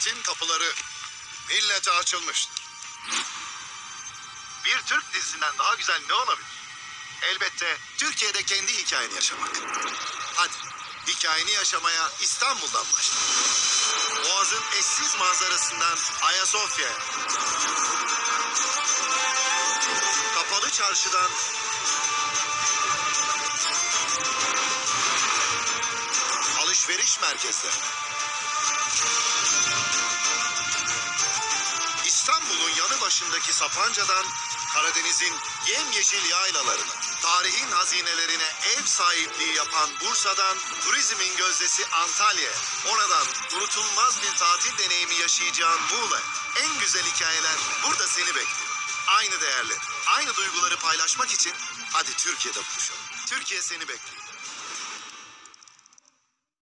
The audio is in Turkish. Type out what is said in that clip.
Cennetin kapıları millete açılmıştır. Bir Türk dizisinden daha güzel ne olabilir? Elbette Türkiye'de kendi hikayeni yaşamak. Hadi hikayeni yaşamaya İstanbul'dan başla. Boğaz'ın eşsiz manzarasından Ayasofya'ya. Kapalı çarşıdan Alışveriş merkezlerine. Başındaki Sapanca'dan Karadeniz'in yemyeşil yaylalarına, tarihin hazinelerine ev sahipliği yapan Bursa'dan turizmin gözdesi Antalya'ya, oradan unutulmaz bir tatil deneyimi yaşayacağın Muğla. En güzel hikayeler burada seni bekliyor. Aynı değerleri, aynı duyguları paylaşmak için hadi Türkiye'de buluşalım. Türkiye seni bekliyor.